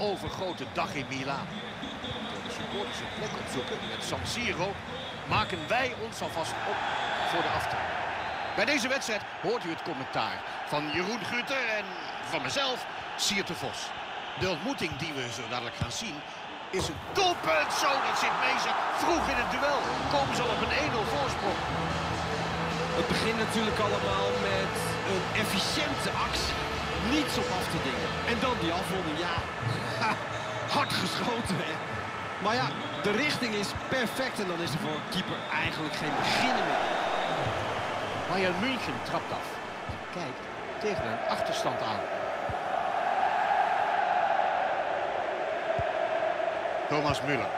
overgrote dag in Milaan. Terwijl de supporters een plek opzoeken het San Siro... maken wij ons alvast op voor de aftrap. Bij deze wedstrijd hoort u het commentaar van Jeroen Gutter en van mezelf, Siert de Vos. De ontmoeting die we zo dadelijk gaan zien is een doelpunt. Zo, dat zit Mezen vroeg in het duel. Komen ze op een 1-0 voorsprong. Het begint natuurlijk allemaal met een efficiënte actie. Niets op af te dingen. En dan die afronding, ja. Hard geschoten, hè. Maar ja, de richting is perfect en dan is er voor een keeper eigenlijk geen beginnen meer. Bayern München trapt af. En kijkt tegen een achterstand aan. Thomas Müller.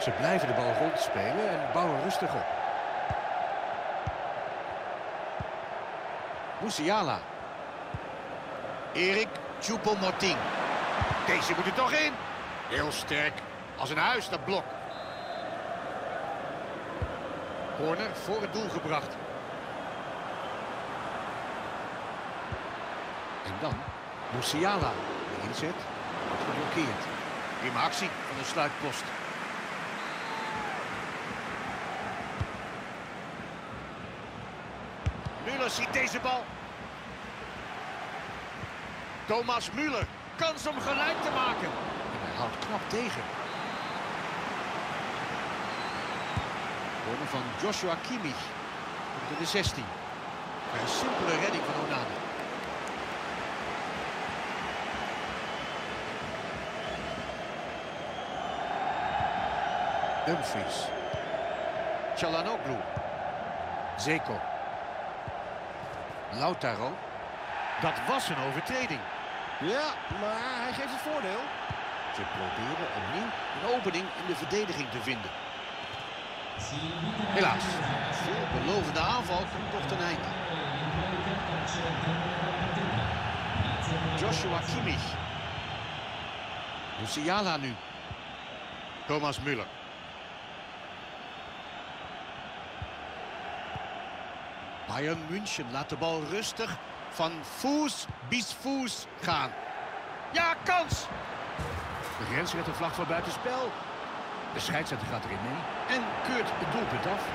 Ze blijven de bal rondspelen en bouwen rustig op. Musiala. Erik Choupo-Moting. Deze moet er toch in. Heel sterk. Als een huis, dat blok. Corner voor het doel gebracht. En dan Musiala. De inzet wordt geblokkeerd. Prima actie van de sluitpost. Müller ziet deze bal. Thomas Müller. Kans om gelijk te maken. En hij houdt knap tegen. Corner van Joshua Kimmich. Komt in de 16. Bij een simpele redding van Onana. Dumfries. Chalanoglu. Zeko. Lautaro. Dat was een overtreding. Ja, maar hij geeft het voordeel. Ze proberen opnieuw een opening in de verdediging te vinden. Helaas, veelbelovende aanval komt toch ten einde. Joshua Kimmich. Musiala nu. Thomas Müller. Bayern München laat de bal rustig van voes bis voes gaan. Ja, kans! De grensrechter vlag voor buitenspel. De scheidsrechter gaat erin mee en keurt het doelpunt af.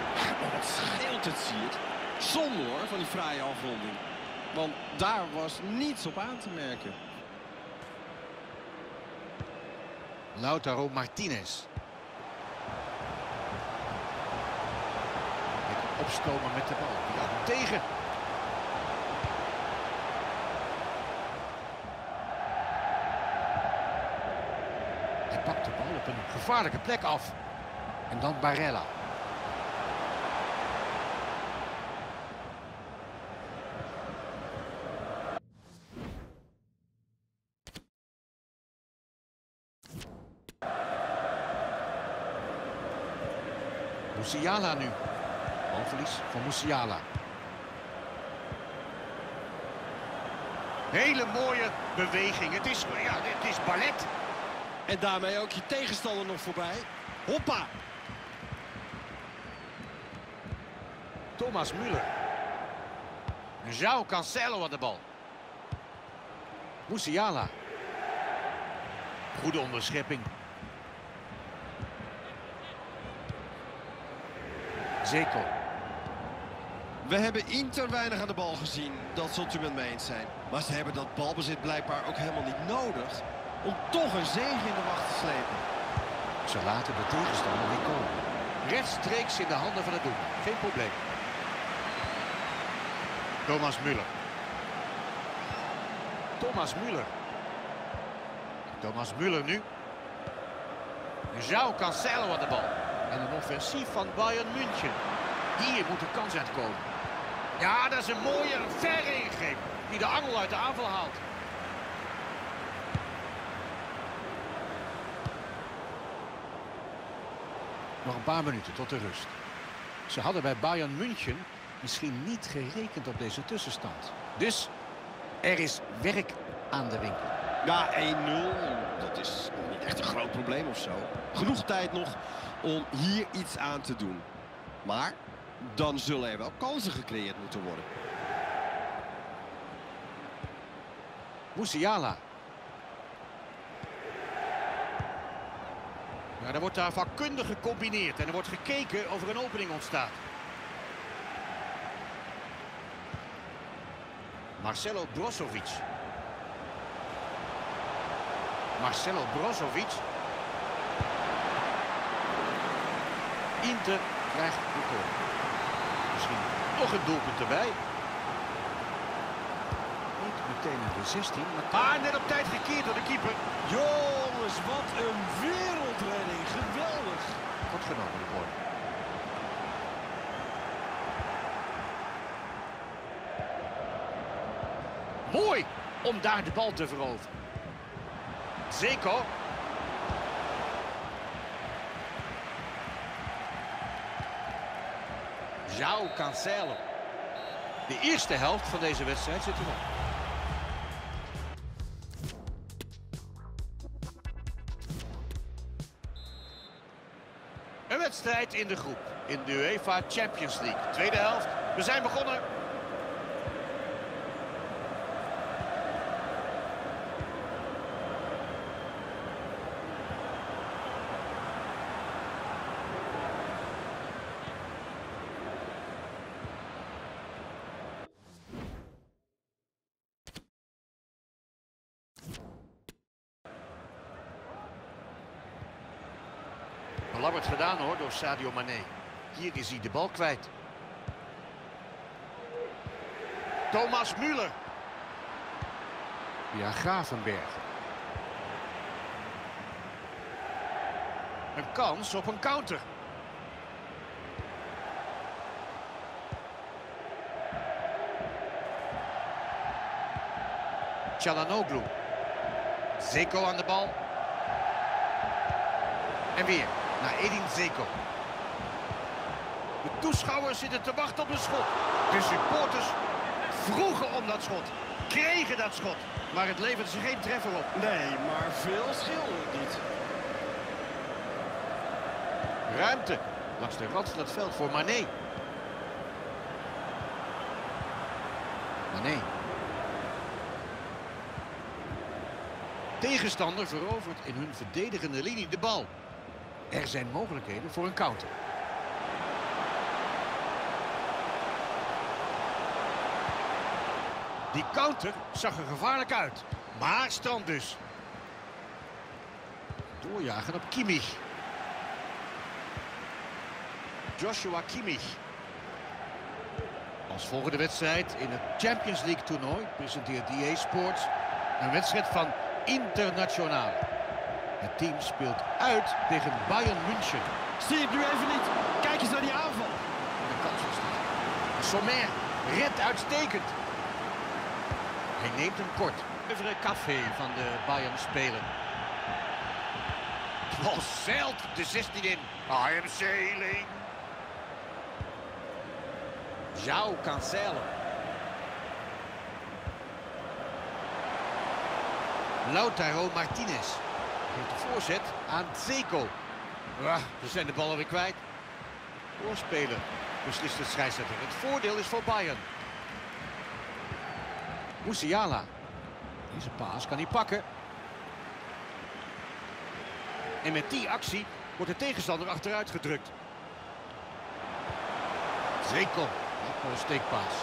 Maar wat scheelt het, Siert. Zonde hoor, van die fraaie afronding. Want daar was niets op aan te merken. Lautaro Martinez. Opstomen met de bal. Hem tegen. Hij pakt de bal op een gevaarlijke plek af. En dan Barella. Musiala nu. Balverlies van Musiala. Hele mooie beweging. Het is, ja, het is ballet. En daarmee ook je tegenstander nog voorbij. Hoppa! Thomas Müller. João Cancelo aan de bal. Musiala. Goede onderschepping. Zeko. We hebben Inter weinig aan de bal gezien. Dat zult u met me eens zijn. Maar ze hebben dat balbezit blijkbaar ook helemaal niet nodig... om toch een zege in de wacht te slepen. Ze laten de tegenstander weer komen. Rechtstreeks in de handen van het doel. Geen probleem. Thomas Müller. Thomas Müller. Thomas Müller nu. João Cancelo aan de bal. En een offensief van Bayern München. Hier moet de kans uitkomen. Ja, dat is een mooie, verre ingreep. Die de angel uit de aanval haalt. Nog een paar minuten tot de rust. Ze hadden bij Bayern München misschien niet gerekend op deze tussenstand. Dus er is werk aan de winkel. Ja, 1-0. Dat is nog niet echt een groot probleem of zo. Genoeg tijd nog om hier iets aan te doen. Maar dan zullen er wel kansen gecreëerd moeten worden. Musiala. Ja, er wordt daar vakkundig gecombineerd en er wordt gekeken of er een opening ontstaat. Marcelo Brozovic. Marcelo Brozovic. Inter krijgt de goal. Misschien nog een doelpunt erbij. Niet meteen naar de 16, maar ah, net op tijd gekeerd door de keeper. Jongens, wat een wereldredding. Geweldig. Goed genomen, de bord. Mooi om daar de bal te veroveren. Zeko. João Cancelo. De eerste helft van deze wedstrijd zit erop. Een wedstrijd in de groep in de UEFA Champions League. Tweede helft. We zijn begonnen. Belabberd gedaan hoor door Sadio Mane. Hier is hij de bal kwijt. Thomas Müller. Via Gravenberg. Een kans op een counter. Chalanoglu. Zeko aan de bal. En weer naar Edin Zeko. De toeschouwers zitten te wachten op een schot. De supporters vroegen om dat schot. Kregen dat schot. Maar het levert ze geen treffer op. Nee, maar veel scheelde niet. Ruimte langs de rand van het veld voor Mané. Mané. Tegenstander verovert in hun verdedigende linie de bal. Er zijn mogelijkheden voor een counter. Die counter zag er gevaarlijk uit. Maar stand dus. Doorjagen op Kimmich. Joshua Kimmich. Als volgende wedstrijd in het Champions League toernooi presenteert EA Sports een wedstrijd van internationaal. Het team speelt uit tegen Bayern München. Zie je het nu even niet? Kijk eens naar die aanval. De kans niet. Sommer redt uitstekend. Hij neemt hem kort. Even een café van de Bayern spelen. Bal zeilt de 16 in. I am sailing. João Cancelo. Lautaro Martinez. De voorzet aan Zeko. Ah, we zijn de bal weer kwijt. Voorspelen beslist de scheidsrechter. Het voordeel is voor Bayern. Musiala. Deze paas kan hij pakken. En met die actie wordt de tegenstander achteruit gedrukt. Zeko. Een steekpaas.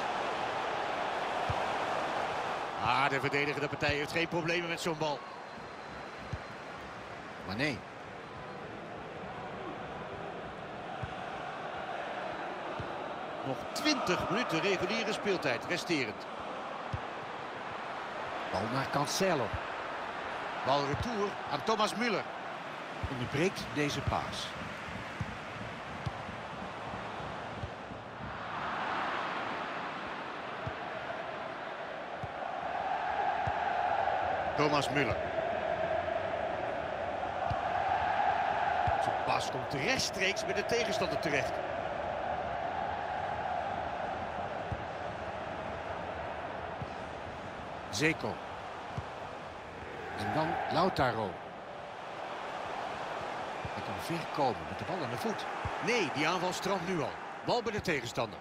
Ah, de verdedigende partij heeft geen problemen met zo'n bal. Maar nee. Nog 20 minuten reguliere speeltijd resterend. Bal naar Cancelo. Bal retour aan Thomas Müller. Onderbreekt deze paas. Thomas Müller. Pas komt rechtstreeks bij de tegenstander terecht. Zeko. En dan Lautaro. Hij kan ver komen met de bal aan de voet. Nee, die aanval strandt nu al. Bal bij de tegenstander.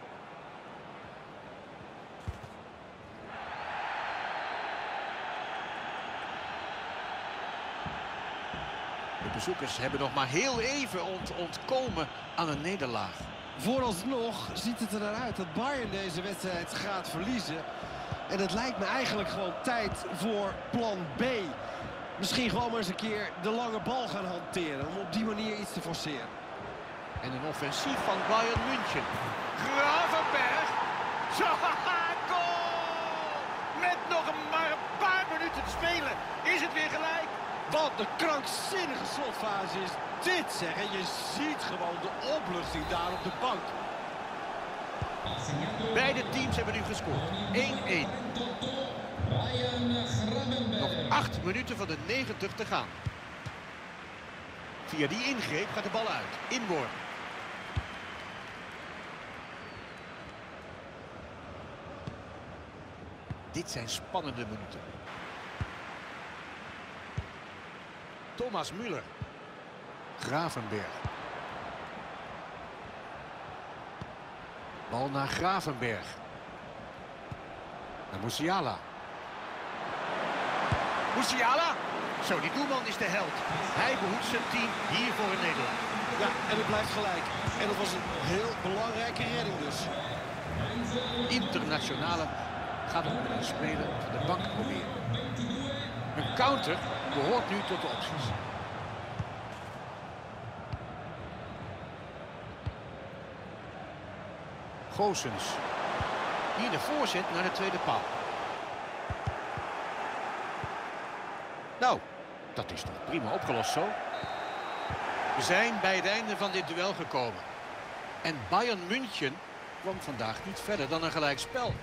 Bezoekers hebben nog maar heel even ont ontkomen aan een nederlaag. Vooralsnog ziet het er naar uit dat Bayern deze wedstrijd gaat verliezen. En het lijkt me eigenlijk gewoon tijd voor plan B. Misschien gewoon maar eens een keer de lange bal gaan hanteren. Om op die manier iets te forceren. En een offensief van Bayern München. Gravenberg. Zo, goal! Met nog maar een paar minuten te spelen is het weer gelijk. Wat een krankzinnige slotfase is dit zeg. En je ziet gewoon de opluchting daar op de bank. Beide teams hebben nu gescoord. 1-1. Nog acht minuten van de 90 te gaan. Via die ingreep gaat de bal uit. Inworp. Dit zijn spannende minuten. Thomas Müller. Gravenberg. Bal naar Gravenberg. Naar Musiala. Musiala. Zo, die doelman is de held. Hij behoedt zijn team hier voor een nederlaag. Ja, en het blijft gelijk. En dat was een heel belangrijke redding dus. Internationale gaat om een speler van de bank proberen. Een counter behoort nu tot de opties. Goossens. Hier de voorzet naar de tweede paal. Nou, dat is toch prima opgelost zo. We zijn bij het einde van dit duel gekomen. En Bayern München kwam vandaag niet verder dan een gelijk spel.